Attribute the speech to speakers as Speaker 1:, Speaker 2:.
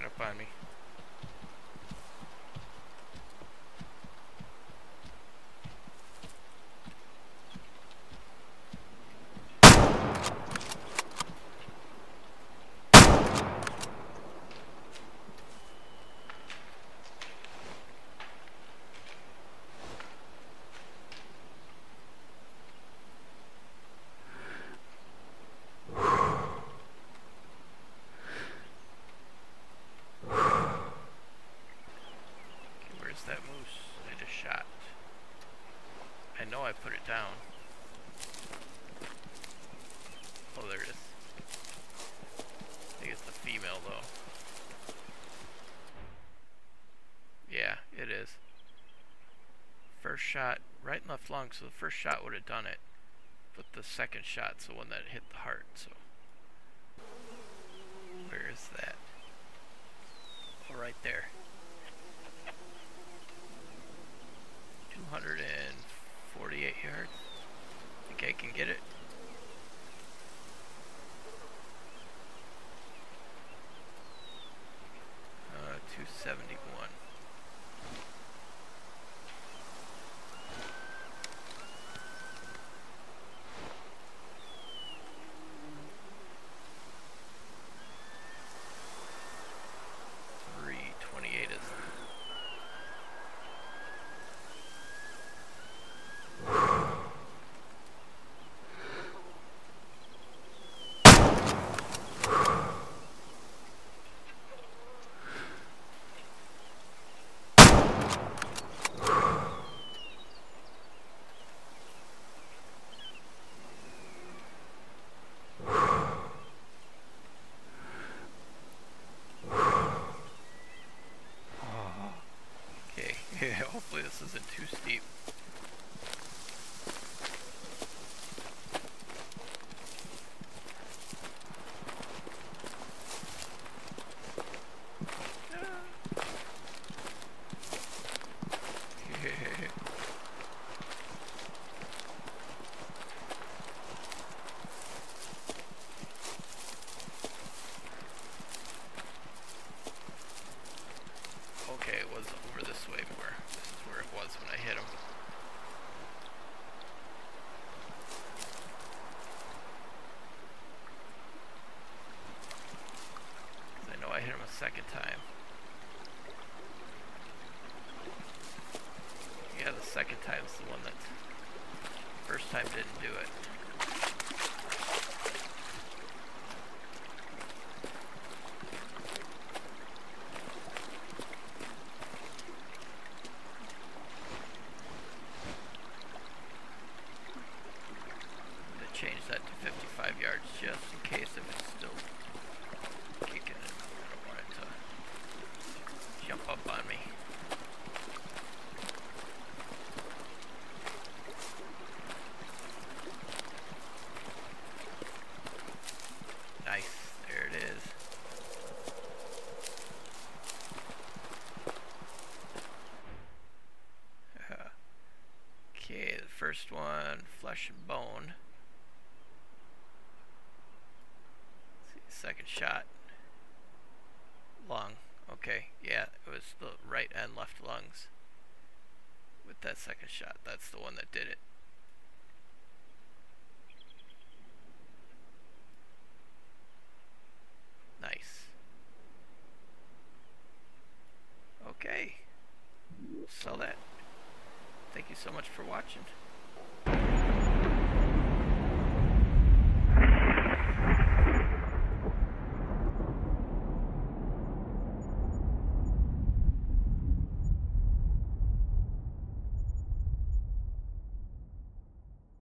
Speaker 1: up on me. Okay, where's that moose I just shot? I know I put it down. Oh, there it is. I think it's the female, though. Yeah, it is. First shot, right and left lung, so the first shot would have done it. But the second shot's the one that hit the heart, so. Where is that? Oh, right there. 248 yards. Think I can get it. Uh, 271. Hopefully this isn't too steep. Okay, it was over this way more. This is where it was when I hit him. I know I hit him a second time. Yeah, the second time's the one that first time didn't do it. to change that to 55 yards just in case if it's still kicking. I don't want it to jump up on me. Nice, there it is. Okay, the first one, flesh and bone. Second shot. Lung. Okay, yeah, it was the right and left lungs. With that second shot, that's the one that did it. Nice. Okay. Sell that. Thank you so much for watching.